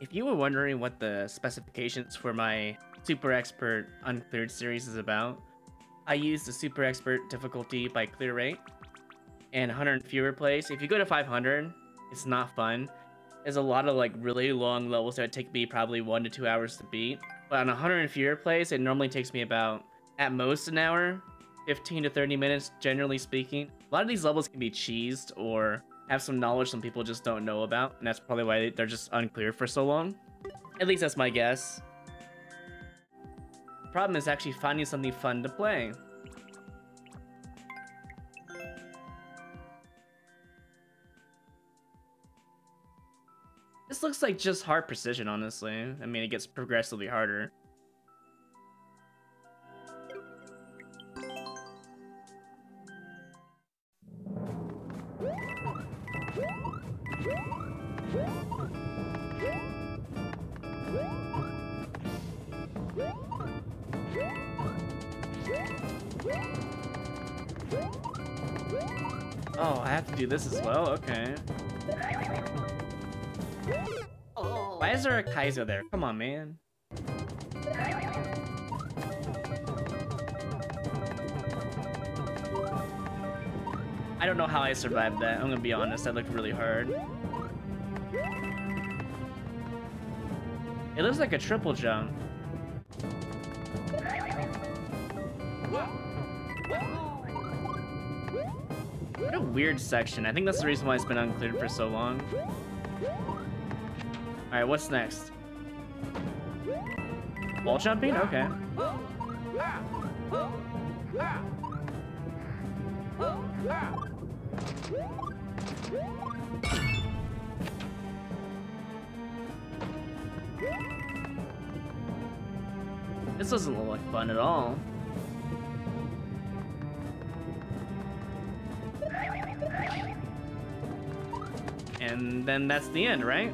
If you were wondering what the specifications for my Super Expert Uncleared series is about, I use the Super Expert difficulty by clear rate and 100 fewer plays. If you go to 500, it's not fun. There's a lot of like really long levels that take me probably one to two hours to beat. But on 100 fewer plays, it normally takes me about, at most, an hour, 15 to 30 minutes, generally speaking. A lot of these levels can be cheesed or have some knowledge some people just don't know about, and that's probably why they're just unclear for so long. At least that's my guess. Problem is actually finding something fun to play. This looks like just hard precision, honestly. I mean, it gets progressively harder. Oh, I have to do this as well? Okay. Why is there a Kaizo there? Come on, man. I don't know how I survived that. I'm gonna be honest, I looked really hard. It looks like a triple jump. What a weird section. I think that's the reason why it's been uncleared for so long. Alright, what's next? Wall jumping? Okay. This doesn't look like fun at all. And then that's the end, right?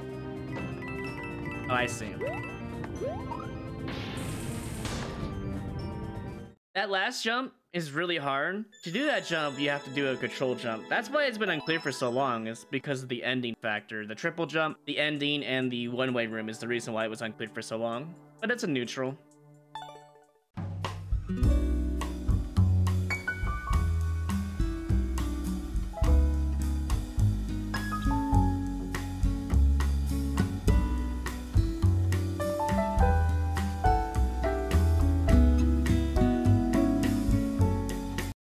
Oh, I see. That last jump is really hard. To do that jump, you have to do a control jump. That's why it's been unclear for so long, is because of the ending factor. The triple jump, the ending, and the one-way room is the reason why it was unclear for so long. But it's a neutral.